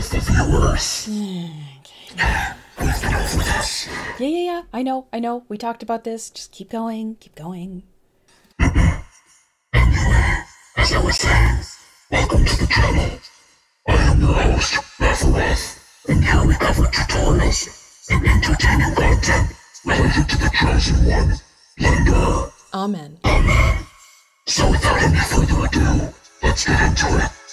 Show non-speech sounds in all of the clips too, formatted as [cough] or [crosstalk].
help the viewers. Yeah, yeah, yeah. I know, I know. We talked about this. Just keep going, keep going. Anyway, as I was saying, welcome to the channel. I am your host, Mazareth, and here we cover tutorials and entertaining content related to the Chosen One, Blender. Amen. So without any further ado, let's get into it.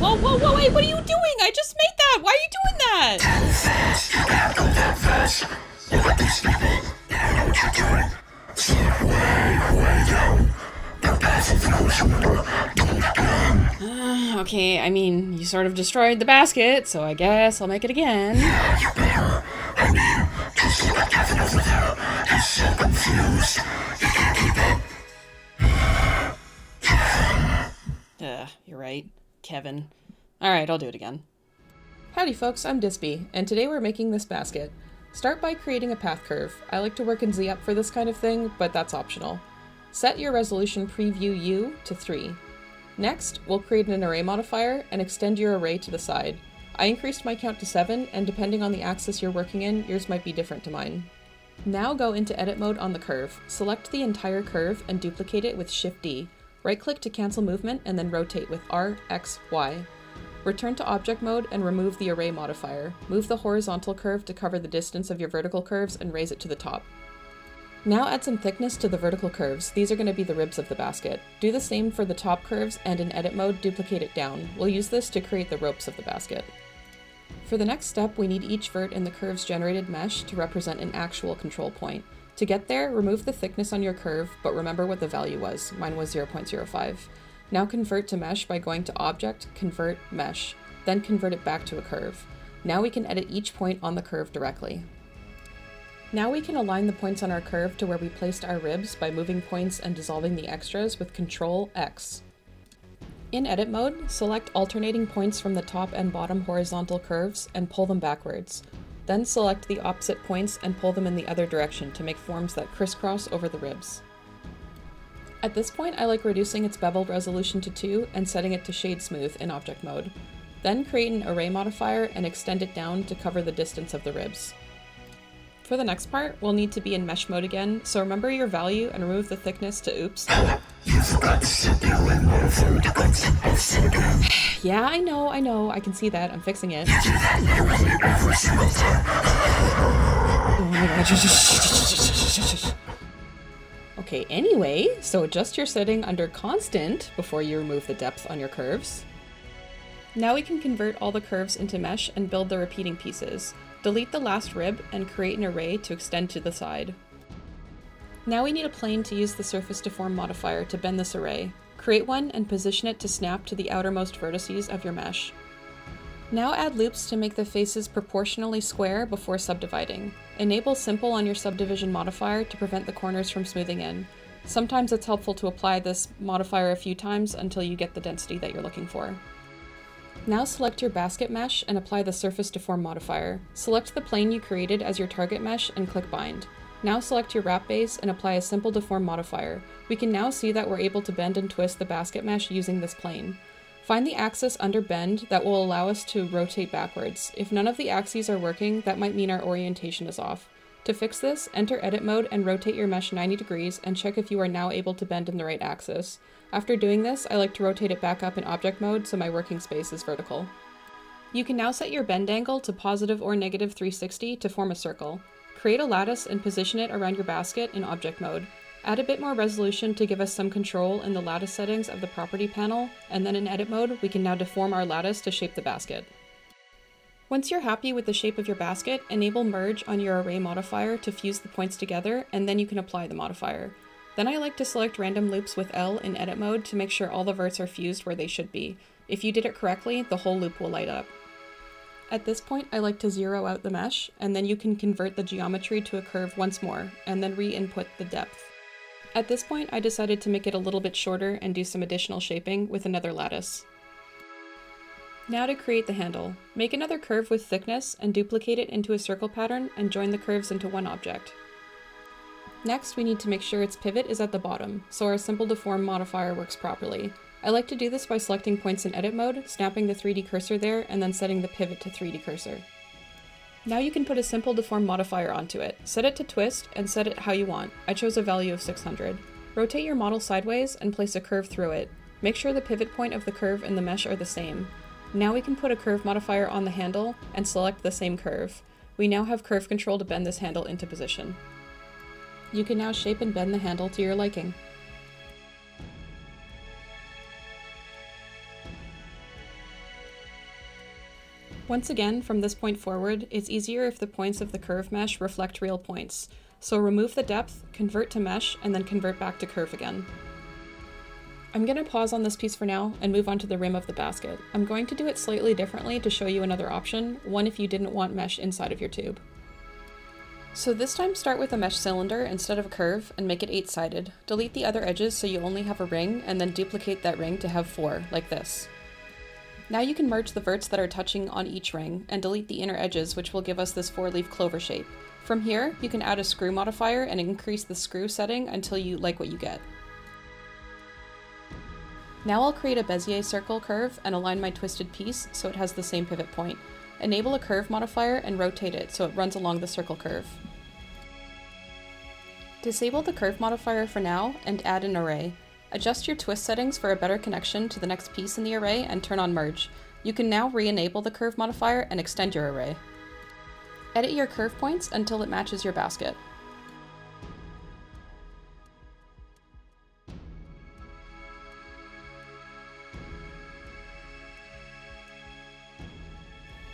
Whoa, whoa, whoa, wait, what are you doing? I just made that. Why are you doing that? You can't go. Look at these people. They don't know what you're doing. Okay, I mean, you sort of destroyed the basket, so I guess I'll make it again. Yeah, You better. I mean, just look at Kevin over there. He's [sighs] so confused. He can't keep up. Ugh, you're right, Kevin. Alright, I'll do it again. Howdy folks, I'm Dyspie, and today we're making this basket. Start by creating a path curve. I like to work in Z-up for this kind of thing, but that's optional. Set your resolution preview U to 3. Next, we'll create an array modifier and extend your array to the side. I increased my count to 7, and depending on the axis you're working in, yours might be different to mine. Now go into edit mode on the curve. Select the entire curve and duplicate it with Shift D. Right click to cancel movement and then rotate with R, X, Y. Return to object mode and remove the array modifier. Move the horizontal curve to cover the distance of your vertical curves and raise it to the top. Now add some thickness to the vertical curves. These are going to be the ribs of the basket. Do the same for the top curves and in edit mode duplicate it down. We'll use this to create the ropes of the basket. For the next step, we need each vert in the curve's generated mesh to represent an actual control point. To get there, remove the thickness on your curve, but remember what the value was. Mine was 0.05. Now convert to mesh by going to Object, Convert, Mesh, then convert it back to a curve. Now we can edit each point on the curve directly. Now we can align the points on our curve to where we placed our ribs by moving points and dissolving the extras with Ctrl X. In edit mode, select alternating points from the top and bottom horizontal curves and pull them backwards. Then select the opposite points and pull them in the other direction to make forms that crisscross over the ribs. At this point, I like reducing its beveled resolution to 2 and setting it to shade smooth in object mode. Then create an array modifier and extend it down to cover the distance of the ribs. For the next part, we'll need to be in mesh mode again, so remember your value and remove the thickness to oops. Yeah, I know, I know, I can see that, I'm fixing it. Okay, anyway, so adjust your setting under constant before you remove the depth on your curves. Now we can convert all the curves into mesh and build the repeating pieces. Delete the last rib and create an array to extend to the side. Now we need a plane to use the surface deform modifier to bend this array. Create one and position it to snap to the outermost vertices of your mesh. Now add loops to make the faces proportionally square before subdividing. Enable simple on your subdivision modifier to prevent the corners from smoothing in. Sometimes it's helpful to apply this modifier a few times until you get the density that you're looking for. Now select your basket mesh and apply the surface deform modifier. Select the plane you created as your target mesh and click bind. Now select your wrap base and apply a simple deform modifier. We can now see that we're able to bend and twist the basket mesh using this plane. Find the axis under bend that will allow us to rotate backwards. If none of the axes are working, that might mean our orientation is off. To fix this, enter edit mode and rotate your mesh 90 degrees and check if you are now able to bend in the right axis. After doing this, I like to rotate it back up in object mode so my working space is vertical. You can now set your bend angle to positive or negative 360 to form a circle. Create a lattice and position it around your basket in object mode. Add a bit more resolution to give us some control in the lattice settings of the property panel, and then in edit mode, we can now deform our lattice to shape the basket. Once you're happy with the shape of your basket, enable merge on your array modifier to fuse the points together, and then you can apply the modifier. Then I like to select random loops with L in edit mode to make sure all the verts are fused where they should be. If you did it correctly, the whole loop will light up. At this point, I like to zero out the mesh, and then you can convert the geometry to a curve once more, and then re-input the depth. At this point, I decided to make it a little bit shorter and do some additional shaping with another lattice. Now to create the handle. Make another curve with thickness and duplicate it into a circle pattern and join the curves into one object. Next, we need to make sure its pivot is at the bottom, so our simple deform modifier works properly. I like to do this by selecting points in edit mode, snapping the 3D cursor there, and then setting the pivot to 3D cursor. Now you can put a simple deform modifier onto it. Set it to twist and set it how you want. I chose a value of 600. Rotate your model sideways and place a curve through it. Make sure the pivot point of the curve and the mesh are the same. Now we can put a curve modifier on the handle and select the same curve. We now have curve control to bend this handle into position. You can now shape and bend the handle to your liking. Once again, from this point forward, it's easier if the points of the curve mesh reflect real points. So remove the depth, convert to mesh, and then convert back to curve again. I'm going to pause on this piece for now and move on to the rim of the basket. I'm going to do it slightly differently to show you another option, one if you didn't want mesh inside of your tube. So this time start with a mesh cylinder instead of a curve and make it 8-sided. Delete the other edges so you only have a ring and then duplicate that ring to have 4, like this. Now you can merge the verts that are touching on each ring and delete the inner edges which will give us this four-leaf clover shape. From here, you can add a screw modifier and increase the screw setting until you like what you get. Now I'll create a Bezier circle curve and align my twisted piece so it has the same pivot point. Enable a curve modifier and rotate it so it runs along the circle curve. Disable the curve modifier for now and add an array. Adjust your twist settings for a better connection to the next piece in the array and turn on merge. You can now re-enable the curve modifier and extend your array. Edit your curve points until it matches your basket.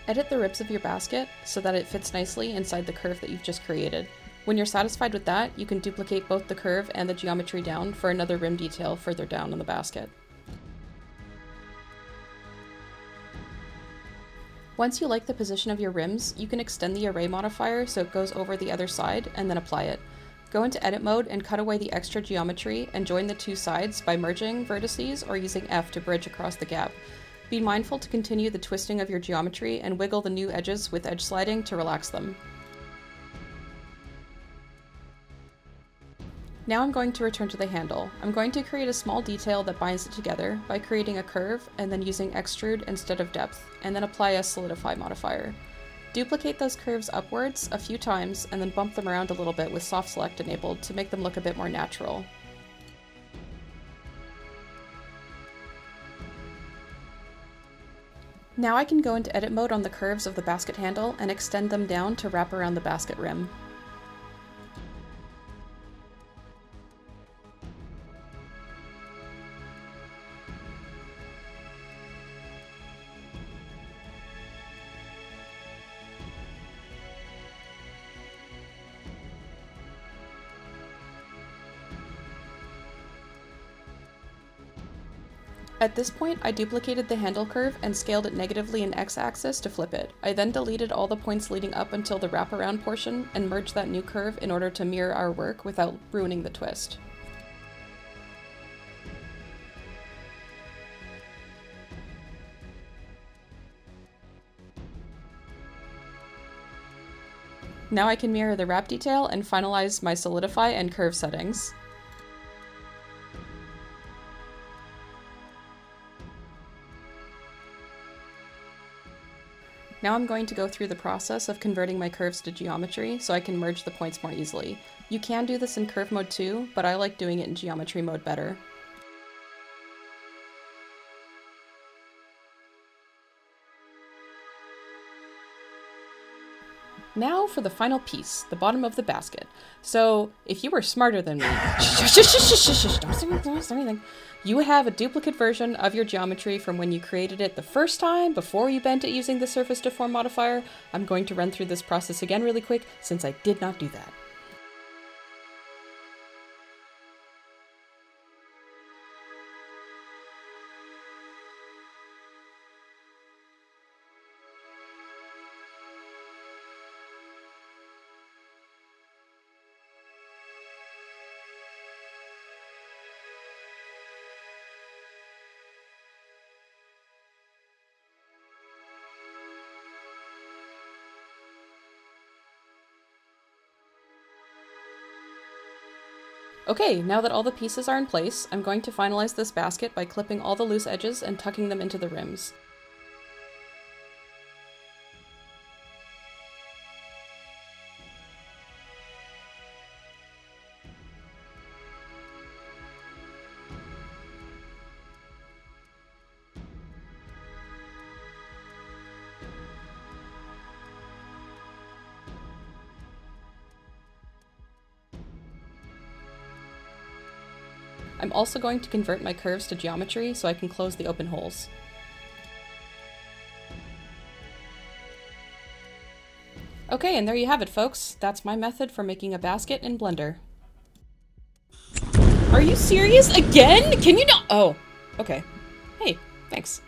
Edit the ribs of your basket so that it fits nicely inside the curve that you've just created. When you're satisfied with that, you can duplicate both the curve and the geometry down for another rim detail further down in the basket. Once you like the position of your rims, you can extend the array modifier so it goes over the other side and then apply it. Go into edit mode and cut away the extra geometry and join the two sides by merging vertices or using F to bridge across the gap. Be mindful to continue the twisting of your geometry and wiggle the new edges with edge sliding to relax them. Now I'm going to return to the handle. I'm going to create a small detail that binds it together by creating a curve and then using extrude instead of depth, and then apply a solidify modifier. Duplicate those curves upwards a few times and then bump them around a little bit with soft select enabled to make them look a bit more natural. Now I can go into edit mode on the curves of the basket handle and extend them down to wrap around the basket rim. At this point, I duplicated the handle curve and scaled it negatively in x-axis to flip it. I then deleted all the points leading up until the wraparound portion and merged that new curve in order to mirror our work without ruining the twist. Now I can mirror the wrap detail and finalize my solidify and curve settings. Now I'm going to go through the process of converting my curves to geometry so I can merge the points more easily. You can do this in curve mode too, but I like doing it in geometry mode better. Now for the final piece, the bottom of the basket. So, if you were smarter than me, don't say anything. You have a duplicate version of your geometry from when you created it the first time before you bent it using the surface deform modifier. I'm going to run through this process again really quick since I did not do that. Okay, now that all the pieces are in place, I'm going to finalize this basket by clipping all the loose edges and tucking them into the rims. I'm also going to convert my curves to geometry so I can close the open holes. Okay, and there you have it, folks. That's my method for making a basket in Blender. Are you serious? Again? Can you not? Oh, okay. Hey, thanks.